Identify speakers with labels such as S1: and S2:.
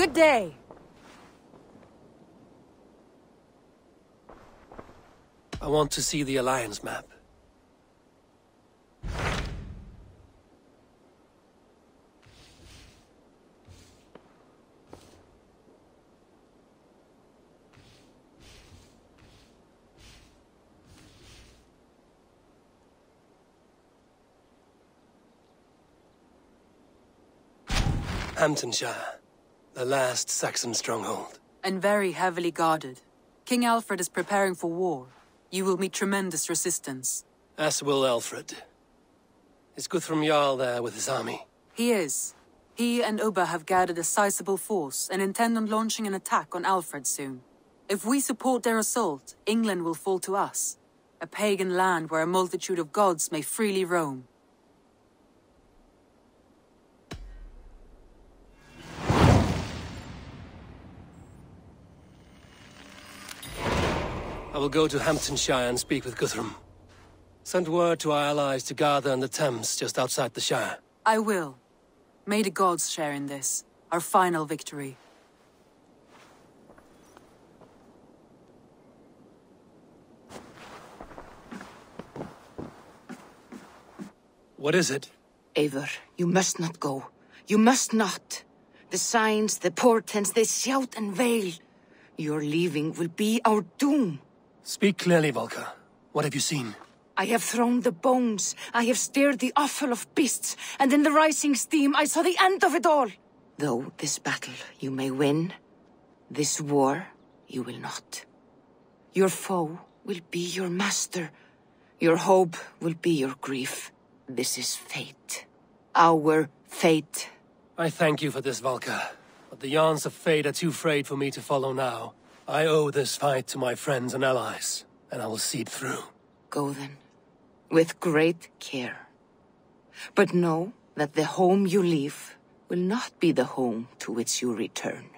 S1: Good day.
S2: I want to see the Alliance map. Hamtunscire, the last Saxon stronghold.
S1: And very heavily guarded. King Alfred is preparing for war. You will meet tremendous resistance.
S2: As will Alfred. Is Guthrum Jarl there with his army?
S1: He is. He and Ubba have gathered a sizable force and intend on launching an attack on Alfred soon. If we support their assault, England will fall to us. A pagan land where a multitude of gods may freely roam.
S2: Will go to Hamtunscire and speak with Guthrum. Send word to our allies to gather in the Thames just outside the Shire.
S1: I will. May the gods share in this, our final victory.
S2: What is it?
S3: Eivor, you must not go. You must not. The signs, the portents, they shout and wail. Your leaving will be our doom.
S2: Speak clearly, Valka. What have you seen?
S3: I have thrown the bones. I have stirred the offal of beasts. And in the rising steam, I saw the end of it all. Though this battle you may win, this war you will not. Your foe will be your master. Your hope will be your grief. This is fate. Our fate.
S2: I thank you for this, Valka, But the yarns of fate are too frayed for me to follow now. I owe this fight to my friends and allies, and I will see it through.
S3: Go then. With great care. But know that the home you leave will not be the home to which you return.